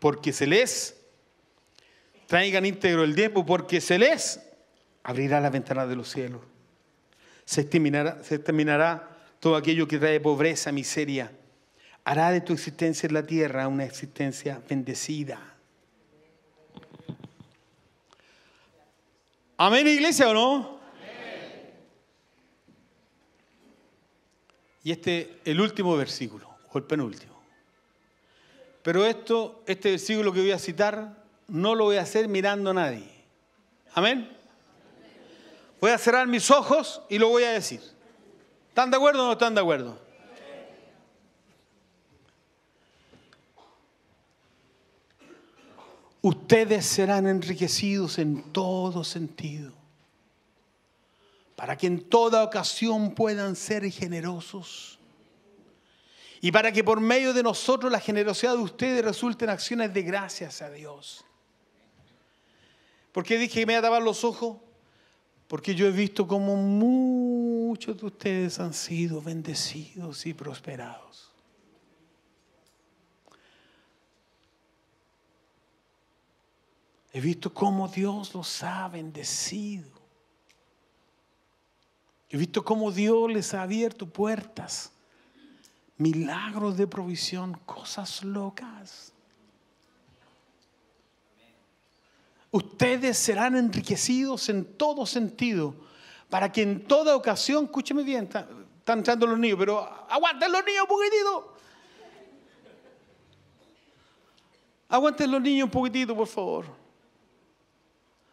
Porque se les, traigan íntegro el diezmo, porque se les abrirá la ventana de los cielos. Se exterminará, todo aquello que trae pobreza, miseria hará de tu existencia en la tierra una existencia bendecida. Amén, iglesia, ¿o no? Y este, el último versículo, o el penúltimo. Pero esto, este versículo que voy a citar, no lo voy a hacer mirando a nadie. Amén. Voy a cerrar mis ojos y lo voy a decir. ¿Están de acuerdo o no están de acuerdo? Ustedes serán enriquecidos en todo sentido, para que en toda ocasión puedan ser generosos y para que por medio de nosotros la generosidad de ustedes resulte en acciones de gracias a Dios. ¿Por qué dije que me voy a tapar los ojos? Porque yo he visto cómo muchos de ustedes han sido bendecidos y prosperados. He visto cómo Dios los ha bendecido. He visto cómo Dios les ha abierto puertas, milagros de provisión, cosas locas. Ustedes serán enriquecidos en todo sentido, para que en toda ocasión, escúcheme bien, están entrando los niños, pero aguanten los niños un poquitito. Aguanten los niños un poquitito, por favor.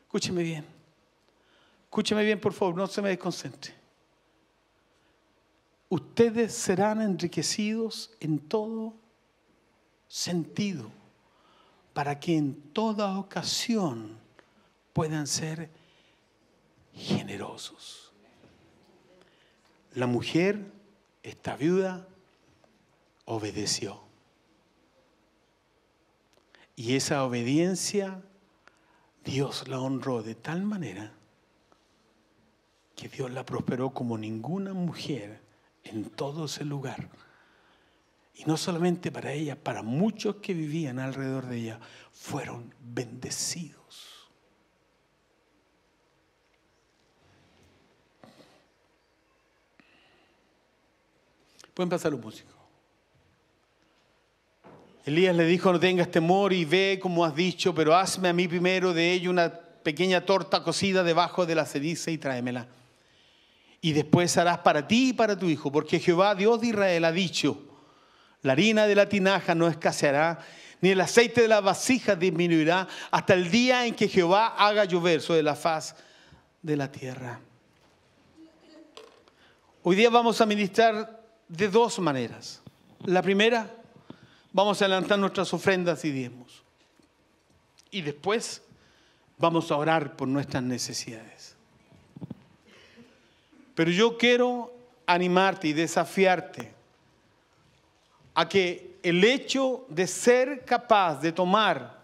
Escúcheme bien. Escúcheme bien, por favor, no se me desconcentre. Ustedes serán enriquecidos en todo sentido para que en toda ocasión puedan ser generosos. La mujer, esta viuda, obedeció. Y esa obediencia Dios la honró de tal manera que Dios la prosperó como ninguna mujer en todo ese lugar. Y no solamente para ella, para muchos que vivían alrededor de ella, fueron bendecidos. Pueden pasar los músicos. Elías le dijo, no tengas temor y ve como has dicho, pero hazme a mí primero de ello una pequeña torta cocida debajo de la ceniza y tráemela. Y después harás para ti y para tu hijo, porque Jehová, Dios de Israel, ha dicho, la harina de la tinaja no escaseará, ni el aceite de la vasija disminuirá hasta el día en que Jehová haga llover sobre la faz de la tierra. Hoy día vamos a ministrar de dos maneras. La primera, vamos a adelantar nuestras ofrendas y diezmos. Y después vamos a orar por nuestras necesidades. Pero yo quiero animarte y desafiarte a que el hecho de ser capaz de tomar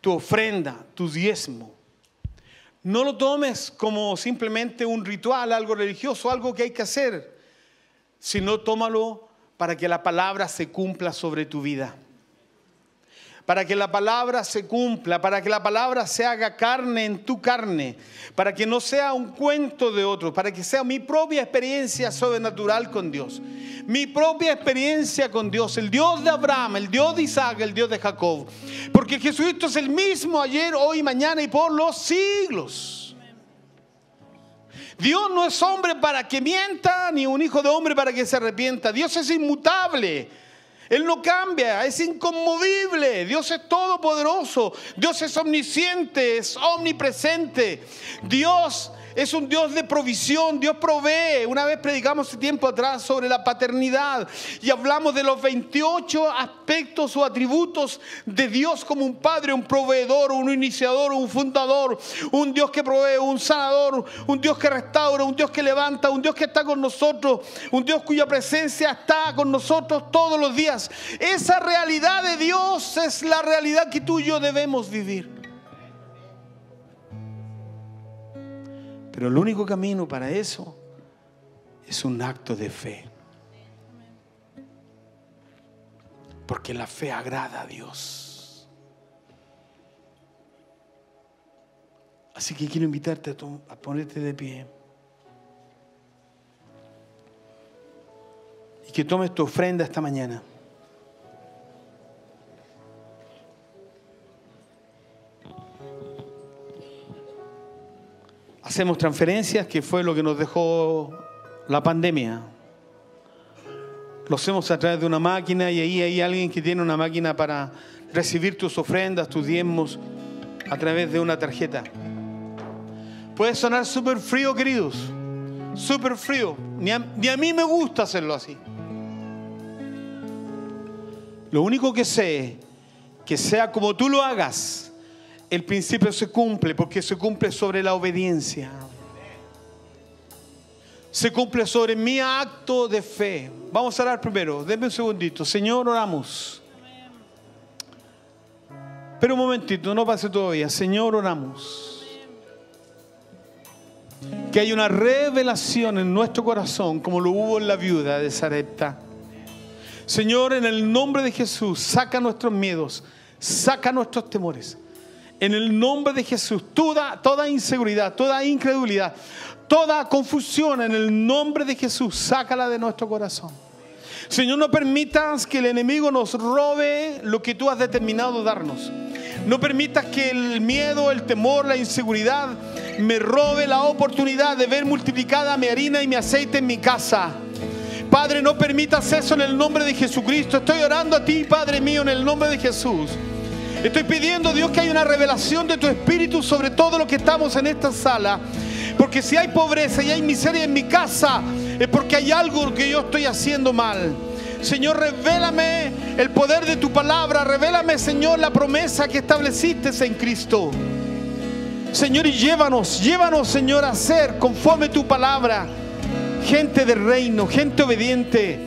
tu ofrenda, tu diezmo, no lo tomes como simplemente un ritual, algo religioso, algo que hay que hacer, sino tómalo para que la palabra se cumpla sobre tu vida para que la palabra se cumpla, para que la palabra se haga carne en tu carne, para que no sea un cuento de otros, para que sea mi propia experiencia sobrenatural con Dios, mi propia experiencia con Dios, el Dios de Abraham, el Dios de Isaac, el Dios de Jacob, porque Jesucristo es el mismo ayer, hoy, mañana y por los siglos. Dios no es hombre para que mienta, ni un hijo de hombre para que se arrepienta. Dios es inmutable. Él no cambia, es inconmovible. Dios es todopoderoso. Dios es omnisciente, es omnipresente. Dios es un Dios de provisión, Dios provee. Una vez predicamos tiempo atrás sobre la paternidad y hablamos de los 28 aspectos o atributos de Dios como un padre, un proveedor, un iniciador, un fundador, un Dios que provee, un sanador, un Dios que restaura, un Dios que levanta, un Dios que está con nosotros, un Dios cuya presencia está con nosotros todos los días. Esa realidad de Dios es la realidad que tú y yo debemos vivir. Pero el único camino para eso es un acto de fe. Porque la fe agrada a Dios. Así que quiero invitarte a, ponerte de pie. Y que tomes tu ofrenda esta mañana. Hacemos transferencias, que fue lo que nos dejó la pandemia. Lo hacemos a través de una máquina y ahí hay alguien que tiene una máquina para recibir tus ofrendas, tus diezmos, a través de una tarjeta. Puede sonar súper frío, queridos. Súper frío. Ni a, ni a mí me gusta hacerlo así. Lo único que sé, que sea como tú lo hagas, el principio se cumple porque se cumple sobre la obediencia. Se cumple sobre mi acto de fe. Vamos a orar primero. Denme un segundito. Señor, oramos. Pero un momentito, no pase todavía. Señor, oramos. Que hay una revelación en nuestro corazón, como lo hubo en la viuda de Sarepta. Señor, en el nombre de Jesús, saca nuestros miedos, saca nuestros temores. En el nombre de Jesús, toda, inseguridad, toda incredulidad, toda confusión, en el nombre de Jesús, sácala de nuestro corazón. Señor, no permitas que el enemigo nos robe lo que tú has determinado darnos. No permitas que el miedo, el temor, la inseguridad me robe la oportunidad de ver multiplicada mi harina y mi aceite en mi casa. Padre, no permitas eso en el nombre de Jesucristo. Estoy orando a ti, Padre mío, en el nombre de Jesús. Estoy pidiendo, Dios, que haya una revelación de tu Espíritu sobre todo lo que estamos en esta sala. Porque si hay pobreza y hay miseria en mi casa, es porque hay algo que yo estoy haciendo mal. Señor, revélame el poder de tu palabra. Revélame, Señor, la promesa que estableciste en Cristo. Señor, y llévanos, llévanos, Señor, a ser conforme tu palabra. Gente de reino, gente obediente,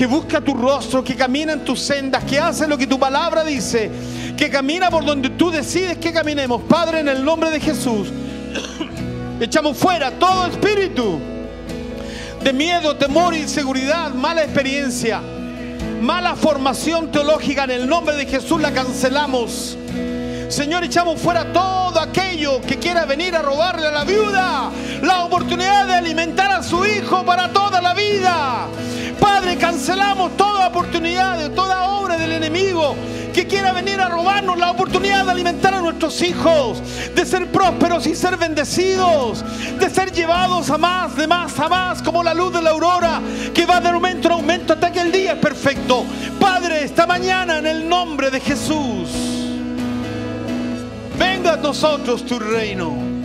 que busca tu rostro, que camina en tus sendas, que hace lo que tu palabra dice, que camina por donde tú decides que caminemos. Padre, en el nombre de Jesús, <coughs> echamos fuera todo espíritu de miedo, temor, inseguridad, mala experiencia, mala formación teológica. En el nombre de Jesús la cancelamos. Señor, echamos fuera todo aquello que quiera venir a robarle a la viuda la oportunidad de alimentar a su hijo para toda la vida. Padre, cancelamos toda oportunidad, de toda obra del enemigo que quiera venir a robarnos la oportunidad de alimentar a nuestros hijos, de ser prósperos y ser bendecidos, de ser llevados a más, de más a más, como la luz de la aurora, que va de aumento en aumento hasta que el día es perfecto. Padre, esta mañana en el nombre de Jesús, venga a nosotros tu reino.